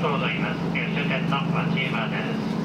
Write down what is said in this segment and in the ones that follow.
とございます終点の町山です。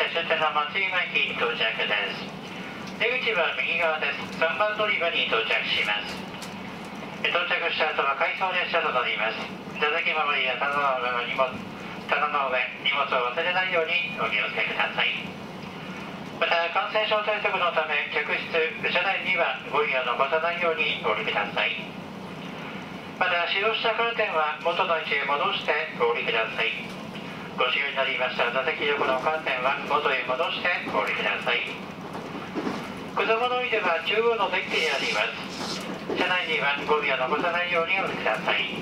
車終点の松井駅到着です。出口は右側です。3番乗り場に到着します。到着した後は回送列車となります。座席周りや棚の上の荷物棚の上荷物を忘れないようにお気をつけください。また感染症対策のため客室車内にはゴミを残さないようにお降りください。また使用したカーテンは元の位置へ戻してお降りください。ご使用になりました座席横のカーテンは元へ戻してお降りください。子供のいでは中央のデッキにあります。車内にはゴミを残さないようにお降りください。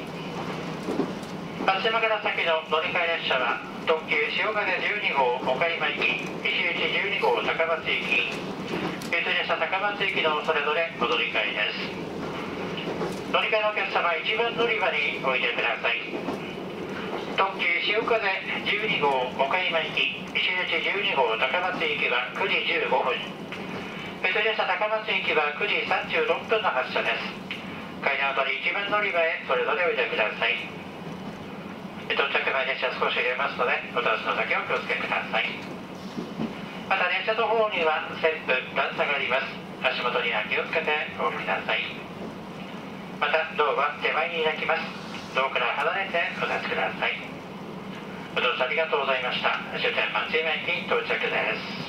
松島から先の乗り換え列車は特急潮風12号岡山行き石内12号高松行き別列車高松行きのそれぞれお乗り換えです。乗り換えのお客様一番乗り場においでください。特急潮風12号岡山行き石内12号高松行きは9時15分。別列車高松行きは9時36分の発車です。階段を取り一番乗り場へそれぞれおいでください。到着前列車少し揺れますのでお立ちの先をお気をつけください。また列車の方にはステップ段差があります足元には気をつけてお降りくださいまたドアは手前に開きますドアから離れてお立ちくださいご乗車ありがとうございました。終点松山駅到着です。